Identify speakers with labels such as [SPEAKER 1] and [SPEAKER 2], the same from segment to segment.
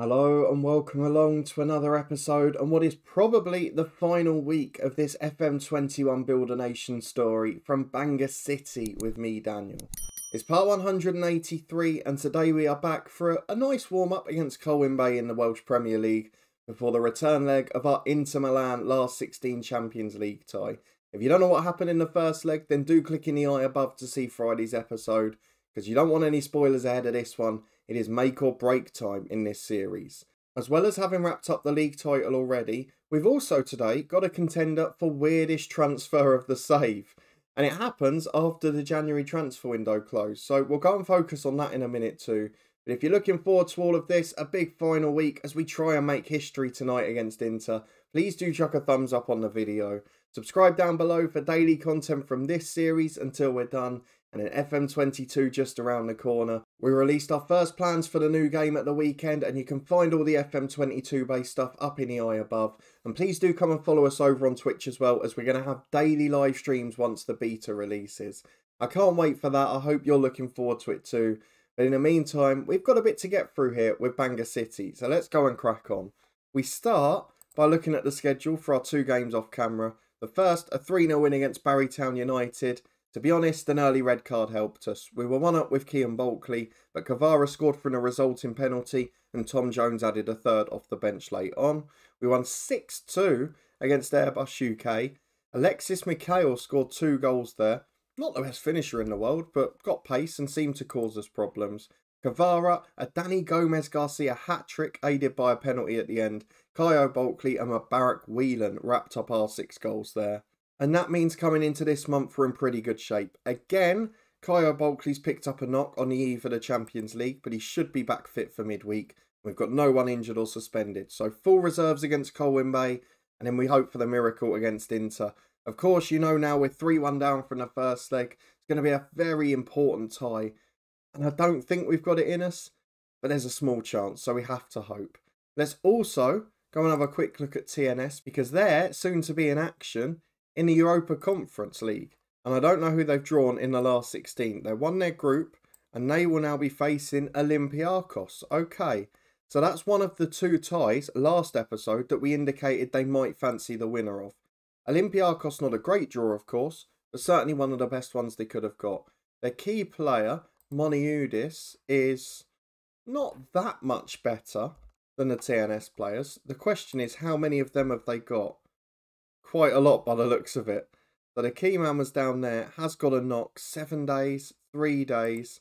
[SPEAKER 1] Hello and welcome along to another episode and what is probably the final week of this FM21 Build a Nation story from Bangor City with me, Daniel. It's part 183 and today we are back for a, a nice warm up against Colwyn Bay in the Welsh Premier League before the return leg of our Inter Milan last 16 Champions League tie. If you don't know what happened in the first leg, then do click in the eye above to see Friday's episode because you don't want any spoilers ahead of this one. It is make or break time in this series. As well as having wrapped up the league title already, we've also today got a contender for weirdest transfer of the save. And it happens after the January transfer window closed. So we'll go and focus on that in a minute too. But if you're looking forward to all of this, a big final week as we try and make history tonight against Inter, please do chuck a thumbs up on the video. Subscribe down below for daily content from this series until we're done and in FM22 just around the corner. We released our first plans for the new game at the weekend, and you can find all the FM22 based stuff up in the eye above. And please do come and follow us over on Twitch as well, as we're going to have daily live streams once the beta releases. I can't wait for that. I hope you're looking forward to it too. But in the meantime, we've got a bit to get through here with Bangor City, so let's go and crack on. We start by looking at the schedule for our two games off camera. The first, a 3 0 win against Barry Town United. To be honest, an early red card helped us. We were one up with Kean Bulkley, but Kavara scored from a resulting penalty and Tom Jones added a third off the bench late on. We won 6 2 against Airbus UK. Alexis Mikhail scored two goals there. Not the best finisher in the world, but got pace and seemed to cause us problems. Kavara, a Danny Gomez Garcia hat trick aided by a penalty at the end. Kyo Bulkley and Mubarak Whelan wrapped up our six goals there. And that means coming into this month we're in pretty good shape. Again, Kyo Bulkley's picked up a knock on the eve of the Champions League, but he should be back fit for midweek. We've got no one injured or suspended. So full reserves against Colwyn Bay, and then we hope for the miracle against Inter. Of course, you know now we're 3-1 down from the first leg. It's going to be a very important tie. And I don't think we've got it in us, but there's a small chance, so we have to hope. Let's also go and have a quick look at TNS because they're soon to be in action in the Europa Conference League. And I don't know who they've drawn in the last 16. They won their group and they will now be facing Olympiacos. Okay, so that's one of the two ties last episode that we indicated they might fancy the winner of. Olympiacos not a great draw, of course, but certainly one of the best ones they could have got. Their key player, Moniudis, is not that much better than the TNS players. The question is, how many of them have they got? Quite a lot by the looks of it. So the key man was down there, has got a knock, seven days, three days,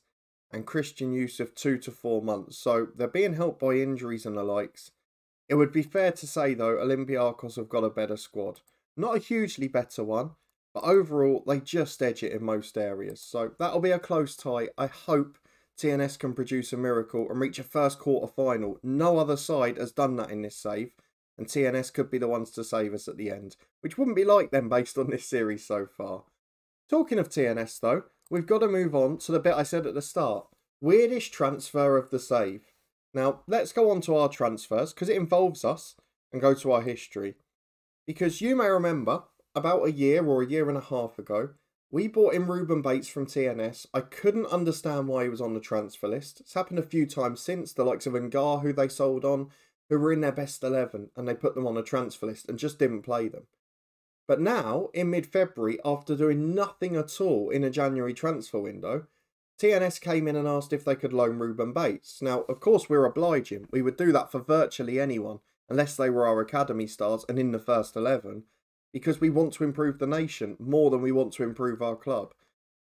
[SPEAKER 1] and Christian Yusuf two to four months. So they're being helped by injuries and the likes. It would be fair to say though, Olympiacos have got a better squad. Not a hugely better one, but overall they just edge it in most areas. So that'll be a close tie. I hope TNS can produce a miracle and reach a first quarter final. No other side has done that in this save and TNS could be the ones to save us at the end, which wouldn't be like them based on this series so far. Talking of TNS though, we've got to move on to the bit I said at the start. Weirdest transfer of the save. Now, let's go on to our transfers because it involves us and go to our history. Because you may remember, about a year or a year and a half ago, we bought in Ruben Bates from TNS. I couldn't understand why he was on the transfer list. It's happened a few times since, the likes of Ngar, who they sold on, who were in their best 11 and they put them on a transfer list and just didn't play them. But now, in mid February, after doing nothing at all in a January transfer window, TNS came in and asked if they could loan Ruben Bates. Now, of course, we're obliging. We would do that for virtually anyone, unless they were our academy stars and in the first 11, because we want to improve the nation more than we want to improve our club.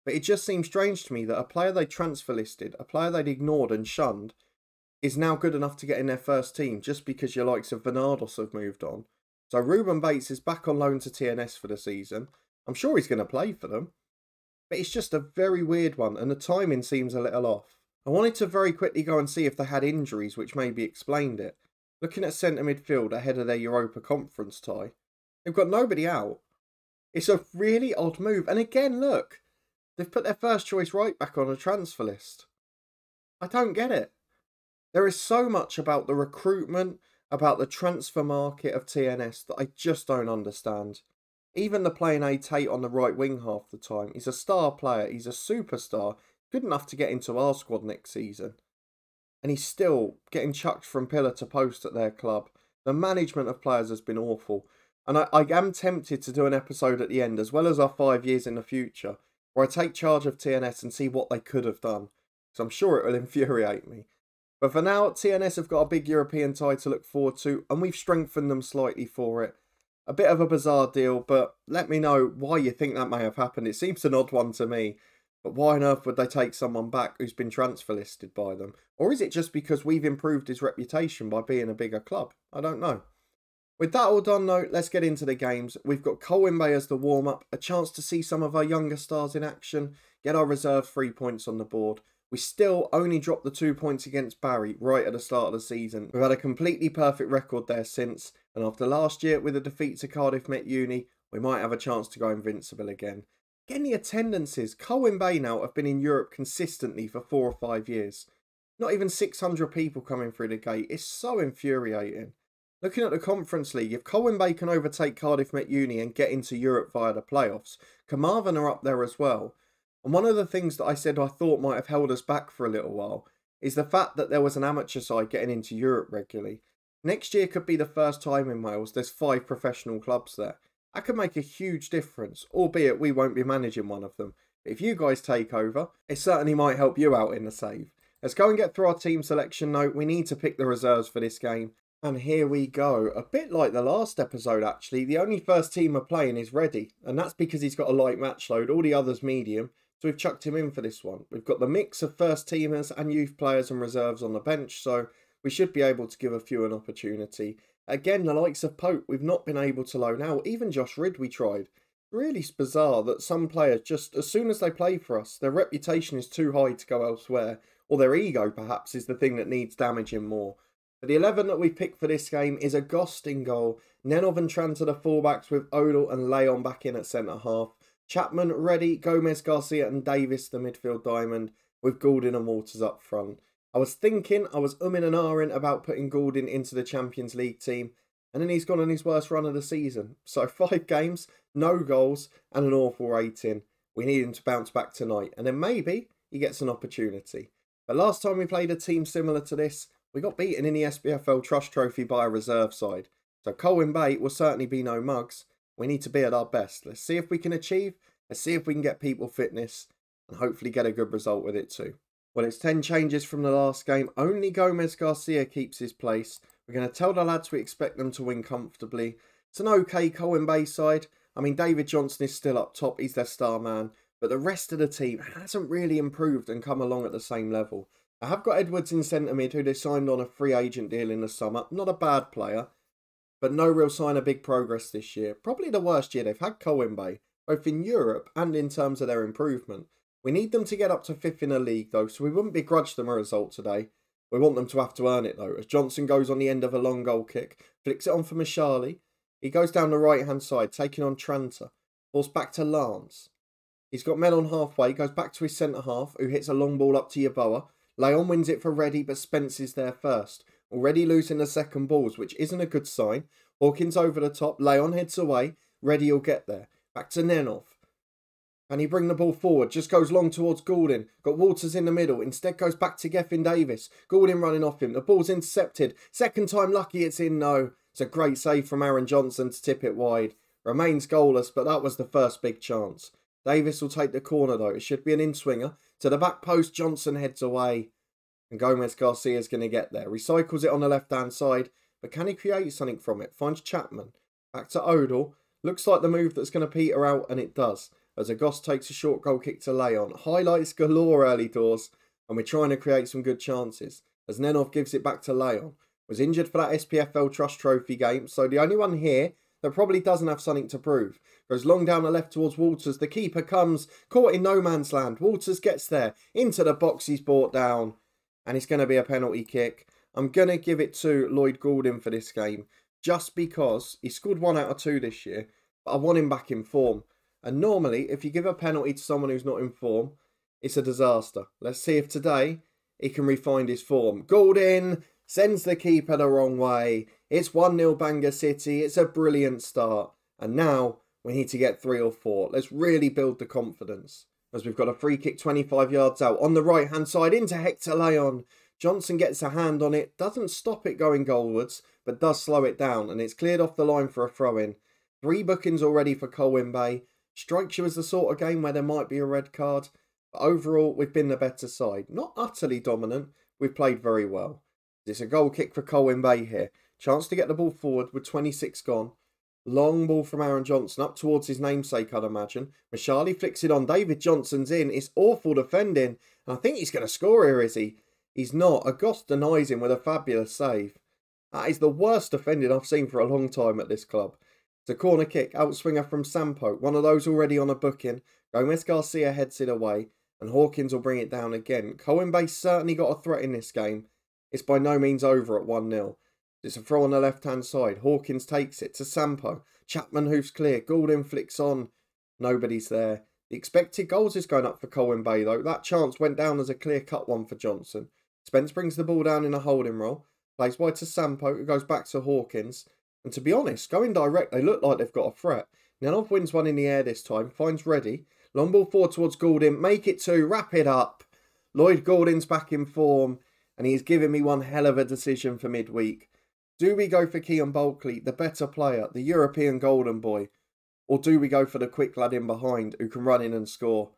[SPEAKER 1] But it just seems strange to me that a player they transfer listed, a player they'd ignored and shunned, is now good enough to get in their first team just because your likes of Bernardos have moved on. So Ruben Bates is back on loan to TNS for the season. I'm sure he's going to play for them. But it's just a very weird one and the timing seems a little off. I wanted to very quickly go and see if they had injuries which maybe explained it. Looking at centre midfield ahead of their Europa Conference tie, they've got nobody out. It's a really odd move. And again, look, they've put their first choice right back on a transfer list. I don't get it. There is so much about the recruitment, about the transfer market of TNS that I just don't understand. Even the playing A Tate on the right wing half the time. He's a star player, he's a superstar, good enough to get into our squad next season. and he's still getting chucked from pillar to post at their club. The management of players has been awful. And I, I am tempted to do an episode at the end, as well as our five years in the future, where I take charge of TNS and see what they could have done. Because I'm sure it will infuriate me. But for now, TNS have got a big European tie to look forward to, and we've strengthened them slightly for it. A bit of a bizarre deal, but let me know why you think that may have happened. It seems an odd one to me. But why on earth would they take someone back who's been transfer listed by them? Or is it just because we've improved his reputation by being a bigger club? I don't know. With that all done though, let's get into the games. We've got Colwyn Bay as the warm-up, a chance to see some of our younger stars in action, get our reserve three points on the board. We still only dropped the two points against Barry right at the start of the season. We've had a completely perfect record there since, and after last year with a defeat to Cardiff Met Uni, we might have a chance to go invincible again. Getting the attendances, Colwyn Bay now have been in Europe consistently for four or five years. Not even 600 people coming through the gate. It's so infuriating. Looking at the Conference League, if Colwyn Bay can overtake Cardiff Met Uni and get into Europe via the playoffs, Carmarthen are up there as well. And one of the things that I said I thought might have held us back for a little while is the fact that there was an amateur side getting into Europe regularly. Next year could be the first time in Wales there's five professional clubs there. That could make a huge difference, albeit we won't be managing one of them. If you guys take over, it certainly might help you out in the save. Let's go and get through our team selection note. We need to pick the reserves for this game. And here we go. A bit like the last episode, actually. The only first team we're playing is Reddy, and that's because he's got a light match load. All the others medium, so we've chucked him in for this one. We've got the mix of first teamers and youth players and reserves on the bench, so we should be able to give a few an opportunity. Again, the likes of Pope, we've not been able to loan out. Even Josh Ridd, we tried. Really bizarre that some players just, as soon as they play for us, their reputation is too high to go elsewhere, or their ego perhaps is the thing that needs damaging more. But the 11 that we picked for this game is Agost in goal. Nenov and Tranter the fullbacks with Odell and Leon back in at centre half. Chapman, Reddy, Gomez, Garcia and Davis the midfield diamond with Goulding and Waters up front. I was thinking, I was umming and ahhing about putting Goulding into the Champions League team and then he's gone on his worst run of the season. So five games, no goals and an awful rating. We need him to bounce back tonight and then maybe he gets an opportunity. But last time we played a team similar to this, we got beaten in the SPFL Trust Trophy by a reserve side. So Colwyn Bay will certainly be no mugs. We need to be at our best. Let's see if we can achieve. Let's see if we can get people fitness and hopefully get a good result with it too. Well, it's 10 changes from the last game. Only Gomez Garcia keeps his place. We're going to tell the lads we expect them to win comfortably. It's an okay Colwyn Bay side. I mean, David Johnson is still up top. He's their star man. But the rest of the team hasn't really improved and come along at the same level. I have got Edwards in centre mid, who they signed on a free agent deal in the summer. Not a bad player, but no real sign of big progress this year. Probably the worst year they've had Colwyn Bay, both in Europe and in terms of their improvement. We need them to get up to fifth in the league, though, so we wouldn't begrudge them a result today. We want them to have to earn it, though, as Johnson goes on the end of a long goal kick, flicks it on for Mashali. He goes down the right hand side, taking on Tranter. Balls back to Lance. He's got men on halfway, goes back to his centre half, who hits a long ball up to Yeboah. Leon wins it for Reddy, but Spence is there first. Already losing the second balls, which isn't a good sign. Hawkins over the top. Leon heads away. Reddy will get there. Back to Nenov. And he bring the ball forward? Just goes long towards Goulding. Got Walters in the middle. Instead goes back to Gethin Davis. Goulding running off him. The ball's intercepted. Second time lucky it's in no. It's a great save from Aaron Johnson to tip it wide. Remains goalless, but that was the first big chance. Davis will take the corner though. It should be an in-swinger. To the back post, Johnson heads away. And Gomez Garcia is going to get there. Recycles it on the left-hand side. But can he create something from it? Finds Chapman. Back to Odell. Looks like the move that's going to peter out, and it does. As Agost takes a short goal kick to Leon. Highlights galore early doors. And we're trying to create some good chances. As Nenov gives it back to Leon. Was injured for that SPFL Trust Trophy game. So the only one here that probably doesn't have something to prove. Goes long down the left towards Walters. The keeper comes, caught in no man's land. Walters gets there. Into the box he's brought down. And it's going to be a penalty kick. I'm going to give it to Lloyd Goulding for this game. Just because he scored one out of two this year. But I want him back in form. And normally, if you give a penalty to someone who's not in form, it's a disaster. Let's see if today he can refine his form. Goulding sends the keeper the wrong way. It's 1 0 Bangor City. It's a brilliant start. And now we need to get three or four. Let's really build the confidence. As we've got a free kick 25 yards out on the right hand side into Hector Leon. Johnson gets a hand on it, doesn't stop it going goalwards, but does slow it down, and it's cleared off the line for a throw in. Three bookings already for Colwyn Bay. Strikes you as the sort of game where there might be a red card. But overall, we've been the better side. Not utterly dominant, we've played very well. It's a goal kick for Colwyn Bay here. Chance to get the ball forward with 26 gone. Long ball from Aaron Johnson up towards his namesake, I'd imagine. Mashali flicks it on. David Johnson's in. It's awful defending. I think he's going to score here, is he? He's not. Agost denies him with a fabulous save. That is the worst defending I've seen for a long time at this club. It's a corner kick, outswinger from Sampo, one of those already on a booking. Gomez Garcia heads it away, and Hawkins will bring it down again. Colwyn Bay certainly got a threat in this game. It's by no means over at 1 0. It's a throw on the left hand side. Hawkins takes it to Sampo. Chapman hooves clear. Goulding flicks on. Nobody's there. The expected goals is going up for Colwyn Bay though. That chance went down as a clear cut one for Johnson. Spence brings the ball down in a holding role. Plays wide to Sampo, who goes back to Hawkins. And to be honest, going direct, they look like they've got a threat. Nenov wins one in the air this time, finds Reddy. Long ball forward towards Goulding. Make it two, wrap it up. Lloyd Goulding's back in form, and he's given me one hell of a decision for midweek. Do we go for Keon Bulkley, the better player, the European golden boy? Or do we go for the quick lad in behind who can run in and score?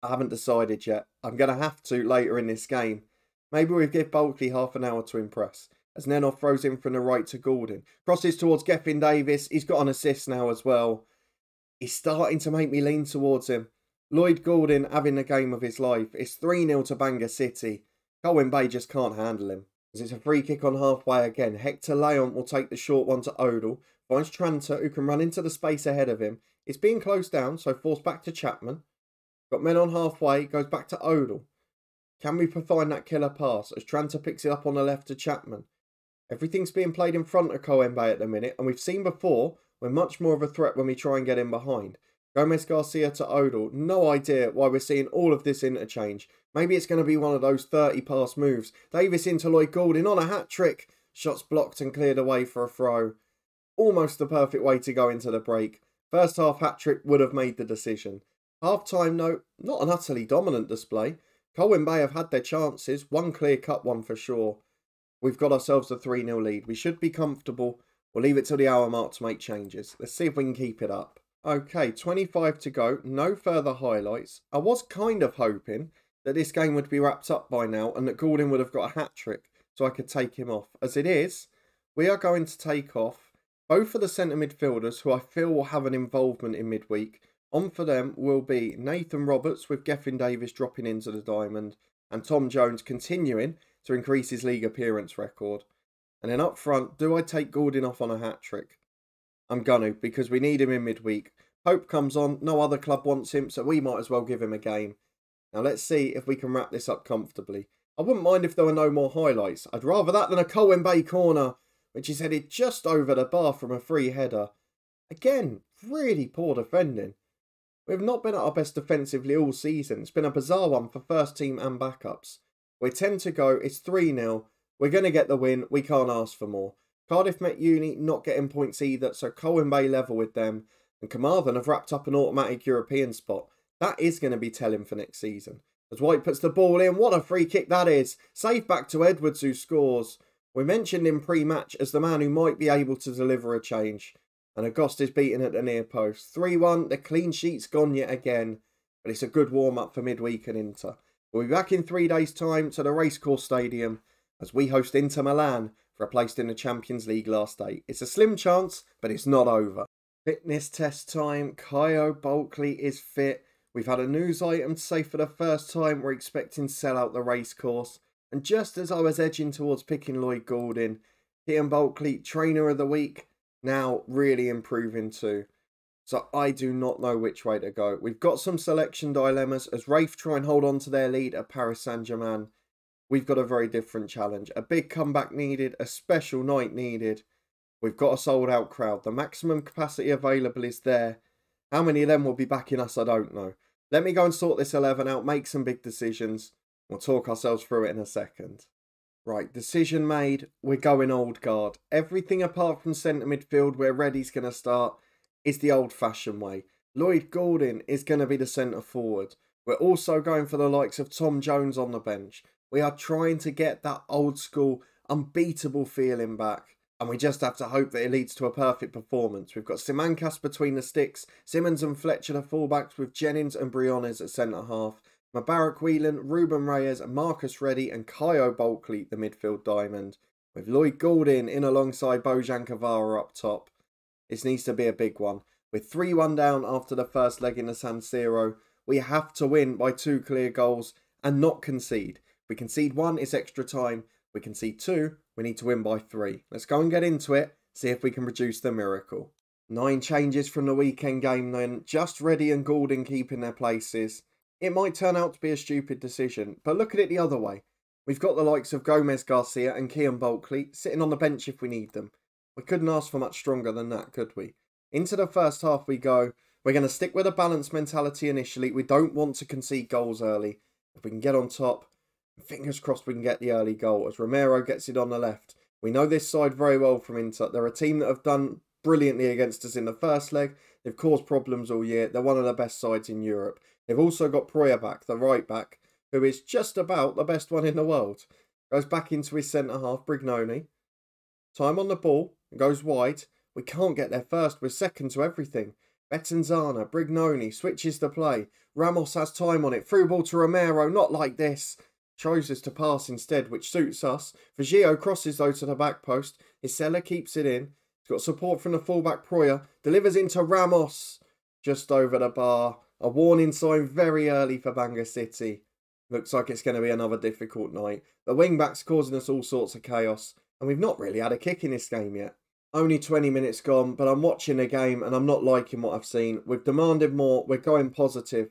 [SPEAKER 1] I haven't decided yet. I'm going to have to later in this game. Maybe we give Bulkley half an hour to impress. As Nenov throws in from the right to Gordon. Crosses towards Gethin Davis. He's got an assist now as well. He's starting to make me lean towards him. Lloyd Gordon having the game of his life. It's 3 0 to Bangor City. Colwyn Bay just can't handle him as it's a free kick on halfway again. Hector Leon will take the short one to Odell. Finds Tranter, who can run into the space ahead of him. It's being closed down, so forced back to Chapman. Got men on halfway, goes back to Odell. Can we find that killer pass as Tranter picks it up on the left to Chapman? Everything's being played in front of Bay at the minute, and we've seen before we're much more of a threat when we try and get in behind. Gomez Garcia to Odell. No idea why we're seeing all of this interchange. Maybe it's going to be one of those 30 pass moves. Davis into Lloyd Goulding on a hat trick. Shots blocked and cleared away for a throw. Almost the perfect way to go into the break. First half hat trick would have made the decision. Half time, no, not an utterly dominant display. Colwyn Bay have had their chances, one clear cut one for sure. We've got ourselves a 3 0 lead. We should be comfortable. We'll leave it till the hour mark to make changes. Let's see if we can keep it up. Okay, 25 to go. No further highlights. I was kind of hoping that this game would be wrapped up by now and that Gordon would have got a hat trick so I could take him off. As it is, we are going to take off both of the centre midfielders who I feel will have an involvement in midweek. On for them will be Nathan Roberts with Gethin Davis dropping into the diamond and Tom Jones continuing to increase his league appearance record. And then up front, do I take Gordon off on a hat trick? I'm gonna because we need him in midweek. Hope comes on, no other club wants him, so we might as well give him a game. Now let's see if we can wrap this up comfortably. I wouldn't mind if there were no more highlights. I'd rather that than a Colwyn Bay corner, which is headed just over the bar from a free header. Again, really poor defending. We've not been at our best defensively all season. It's been a bizarre one for first team and backups. We tend to go, it's 3 0. We're going to get the win. We can't ask for more. Cardiff Met Uni not getting points either, so Colwyn Bay level with them. And Carmarthen have wrapped up an automatic European spot. That is going to be telling for next season. As White puts the ball in, what a free kick that is. Save back to Edwards who scores. We mentioned him pre-match as the man who might be able to deliver a change. And Agost is beaten at the near post. 3-1, the clean sheet's gone yet again. But it's a good warm-up for midweek and Inter. We'll be back in three days' time to the Racecourse Stadium as we host Inter Milan for a place in the Champions League last day. It's a slim chance, but it's not over. Fitness test time. Kyo Bulkley is fit. We've had a news item to say for the first time we're expecting to sell out the racecourse. And just as I was edging towards picking Lloyd Goulding, Keon Bulkley, trainer of the week, now really improving too. So I do not know which way to go. We've got some selection dilemmas as Rafe try and hold on to their lead at Paris Saint-Germain. We've got a very different challenge. A big comeback needed, a special night needed. We've got a sold out crowd. The maximum capacity available is there. How many of them will be backing us, I don't know. Let me go and sort this 11 out, make some big decisions. We'll talk ourselves through it in a second. Right, decision made. We're going old guard. Everything apart from centre midfield where Reddy's going to start is the old fashioned way. Lloyd Goulding is going to be the centre forward. We're also going for the likes of Tom Jones on the bench. We are trying to get that old school, unbeatable feeling back. And we just have to hope that it leads to a perfect performance. We've got Simancas between the sticks, Simmons and Fletcher the fullbacks, with Jennings and Briones at centre half. Mubarak Whelan, Ruben Reyes, Marcus Reddy, and Kyo Bulkley, the midfield diamond, with Lloyd Goulding in alongside Bojan Kavara up top. This needs to be a big one. With 3 1 down after the first leg in the San Siro, we have to win by two clear goals and not concede. We concede one, it's extra time. We can see two, we need to win by three. Let's go and get into it, see if we can produce the miracle. Nine changes from the weekend game then, just Reddy and Goulding keeping their places. It might turn out to be a stupid decision, but look at it the other way. We've got the likes of Gomez Garcia and Kean Bulkley sitting on the bench if we need them. We couldn't ask for much stronger than that, could we? Into the first half we go. We're going to stick with a balanced mentality initially. We don't want to concede goals early. If we can get on top, fingers crossed we can get the early goal as Romero gets it on the left. We know this side very well from Inter. They're a team that have done brilliantly against us in the first leg. They've caused problems all year. They're one of the best sides in Europe. They've also got Proyer back, the right back, who is just about the best one in the world. Goes back into his centre half, Brignoni. Time on the ball, goes wide. We can't get there first, we're second to everything. Betenzana, Brignoni switches the play. Ramos has time on it. Through ball to Romero, not like this. Chooses to pass instead, which suits us. Vigio crosses though to the back post. Isela keeps it in. He's got support from the fullback Proyer. Delivers into Ramos. Just over the bar. A warning sign very early for Bangor City. Looks like it's going to be another difficult night. The wing-backs causing us all sorts of chaos. And we've not really had a kick in this game yet. Only 20 minutes gone, but I'm watching the game and I'm not liking what I've seen. We've demanded more. We're going positive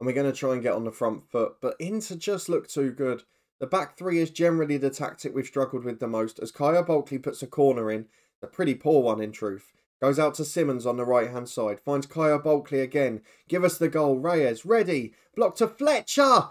[SPEAKER 1] and we're going to try and get on the front foot. But Inter just look too good. The back three is generally the tactic we've struggled with the most, as Kyo Bulkley puts a corner in, a pretty poor one in truth. Goes out to Simmons on the right hand side, finds Kyo Bulkley again. Give us the goal. Reyes, Reddy. Block to Fletcher.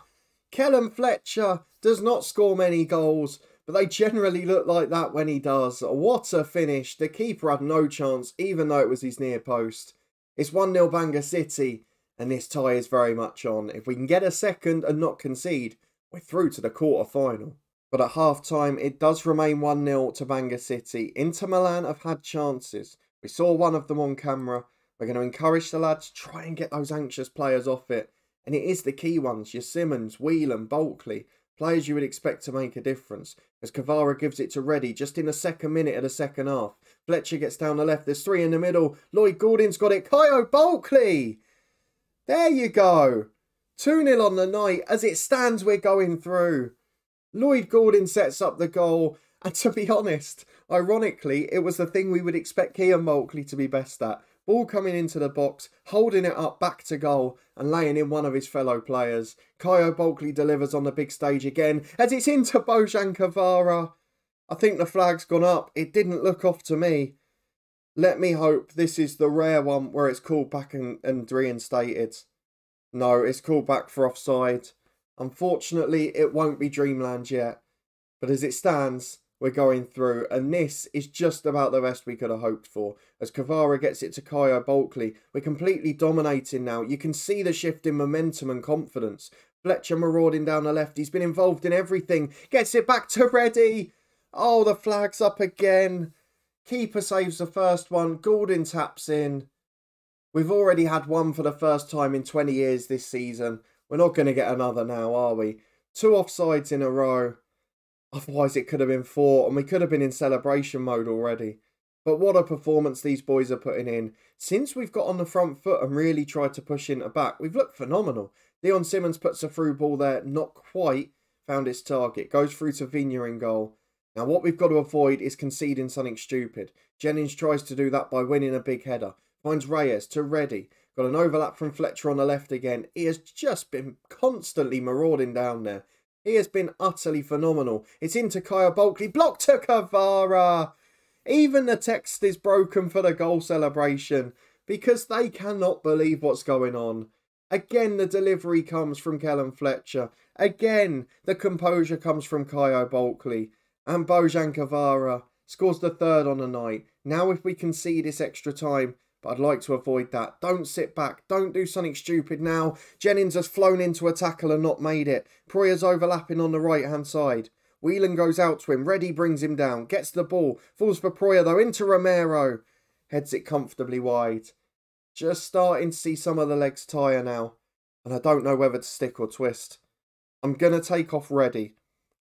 [SPEAKER 1] Kellum Fletcher does not score many goals, but they generally look like that when he does. What a finish. The keeper had no chance, even though it was his near post. It's 1 0 Bangor City and this tie is very much on. If we can get a second and not concede, we're through to the quarter final. But at half time, it does remain 1 0 to Bangor City. Inter Milan have had chances. We saw one of them on camera. We're going to encourage the lads, try and get those anxious players off it. And it is the key ones your Simmons, Whelan, Bulkley, players you would expect to make a difference. As Kvara gives it to Reddy just in the second minute of the second half. Fletcher gets down the left. There's three in the middle. Lloyd Gordon's got it. Kyo Bulkley! There you go. 2 0 on the night. As it stands, we're going through. Lloyd Gordon sets up the goal. And to be honest, ironically, it was the thing we would expect Kean Bulkley to be best at. Ball coming into the box, holding it up back to goal and laying in one of his fellow players. Kyo Bulkley delivers on the big stage again as it's into Bojan Kavara. I think the flag's gone up. It didn't look off to me. Let me hope this is the rare one where it's called back and, and reinstated. No, it's called back for offside. Unfortunately, it won't be Dreamland yet. But as it stands, we're going through, and this is just about the best we could have hoped for. As Kavara gets it to Kyo Bulkley, we're completely dominating now. You can see the shift in momentum and confidence. Fletcher marauding down the left. He's been involved in everything. Gets it back to Reddy. Oh, the flag's up again. Keeper saves the first one. Gordon taps in. We've already had one for the first time in 20 years this season. We're not going to get another now, are we? Two offsides in a row. Otherwise, it could have been four, and we could have been in celebration mode already. But what a performance these boys are putting in. Since we've got on the front foot and really tried to push into back, we've looked phenomenal. Leon Simmons puts a through ball there, not quite found its target. Goes through to Vigna in goal. Now, what we've got to avoid is conceding something stupid. Jennings tries to do that by winning a big header. Finds Reyes to Reddy. Got an overlap from Fletcher on the left again. He has just been constantly marauding down there. He has been utterly phenomenal. It's into Kyo Bulkley. Blocked to Kvara. Even the text is broken for the goal celebration because they cannot believe what's going on. Again, the delivery comes from Kellum Fletcher. Again, the composure comes from Kyo Bulkley. And Bojan Kvara scores the third on the night. Now if we concede this extra time, but I'd like to avoid that. Don't sit back. Don't do something stupid now. Jennings has flown into a tackle and not made it. Proyer's overlapping on the right hand side. Whelan goes out to him. Reddy brings him down. Gets the ball. Falls for Proyer though. Into Romero. Heads it comfortably wide. Just starting to see some of the legs tire now. And I don't know whether to stick or twist. I'm going to take off Reddy.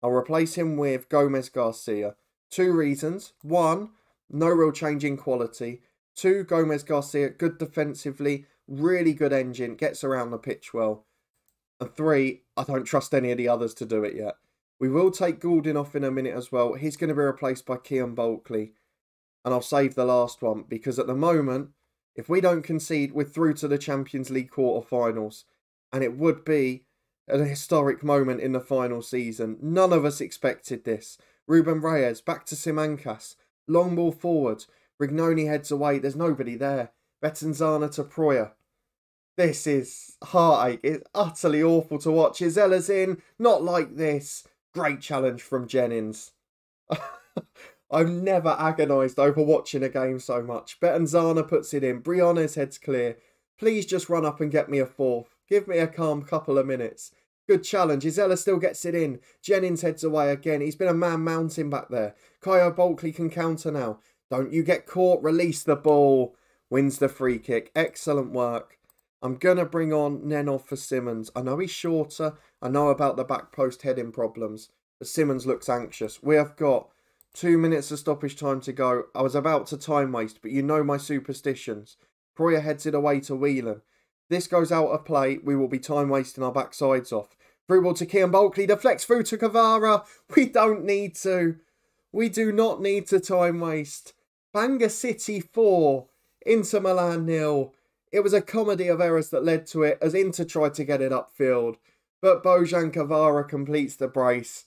[SPEAKER 1] I'll replace him with Gomez Garcia. Two reasons. One, no real change in quality. Two, Gomez Garcia, good defensively, really good engine, gets around the pitch well. And three, I don't trust any of the others to do it yet. We will take Goulding off in a minute as well. He's going to be replaced by Keon Bulkley. And I'll save the last one because at the moment, if we don't concede, we're through to the Champions League quarter-finals. And it would be a historic moment in the final season. None of us expected this. Ruben Reyes back to Simancas. Long ball forward. Brignoni heads away. There's nobody there. Betanzana to Proyer. This is heartache. It's utterly awful to watch. Izella's in. Not like this. Great challenge from Jennings. I've never agonised over watching a game so much. Betanzana puts it in. Briones heads clear. Please just run up and get me a fourth. Give me a calm couple of minutes. Good challenge. Izella still gets it in. Jennings heads away again. He's been a man mountain back there. Kyo Bulkley can counter now. Don't you get caught. Release the ball. Wins the free kick. Excellent work. I'm going to bring on Nenov for Simmons. I know he's shorter. I know about the back post heading problems. But Simmons looks anxious. We have got two minutes of stoppage time to go. I was about to time waste, but you know my superstitions. Proyer heads it away to Whelan. This goes out of play. We will be time wasting our backsides off. Through ball to Kean Bulkley. Deflects through to Kvara. We don't need to. We do not need to time waste. Bangor City 4. Inter Milan nil. It was a comedy of errors that led to it as Inter tried to get it upfield. But Bojan Kvara completes the brace.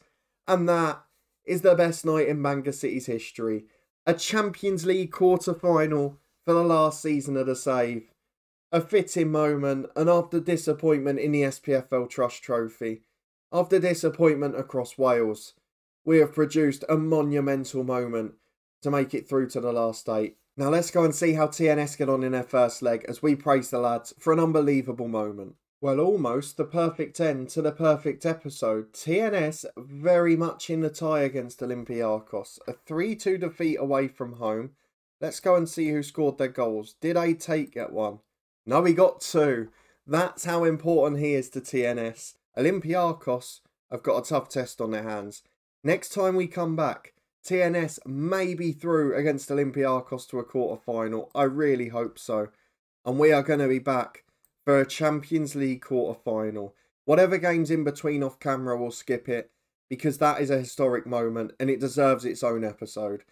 [SPEAKER 1] And that is the best night in Bangor City's history. A Champions League quarter final for the last season of the save a fitting moment, and after disappointment in the SPFL Trust Trophy, after disappointment across Wales, we have produced a monumental moment to make it through to the last eight. Now let's go and see how TNS get on in their first leg as we praise the lads for an unbelievable moment. Well, almost the perfect end to the perfect episode. TNS very much in the tie against Olympiacos. A 3-2 defeat away from home. Let's go and see who scored their goals. Did A Tate get one? No, he got two. That's how important he is to TNS. Olympiacos have got a tough test on their hands. Next time we come back, TNS may be through against Olympiacos to a quarter final. I really hope so. And we are going to be back for a Champions League quarter final. Whatever game's in between off camera, we'll skip it because that is a historic moment and it deserves its own episode.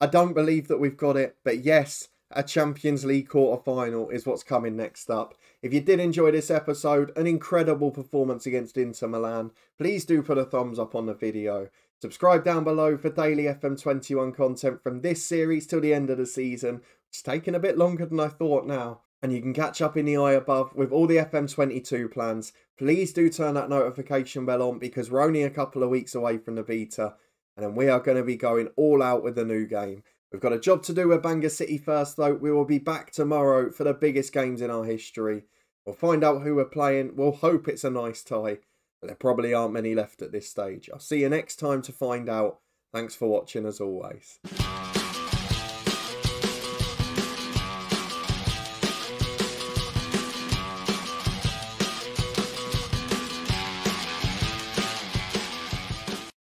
[SPEAKER 1] I don't believe that we've got it, but yes, a Champions League quarter final is what's coming next up. If you did enjoy this episode, an incredible performance against Inter Milan, please do put a thumbs up on the video. Subscribe down below for daily FM21 content from this series till the end of the season. It's taking a bit longer than I thought now. And you can catch up in the eye above with all the FM22 plans. Please do turn that notification bell on because we're only a couple of weeks away from the beta. And then we are going to be going all out with the new game. We've got a job to do with Bangor City first, though. We will be back tomorrow for the biggest games in our history. We'll find out who we're playing. We'll hope it's a nice tie, but there probably aren't many left at this stage. I'll see you next time to find out. Thanks for watching as always.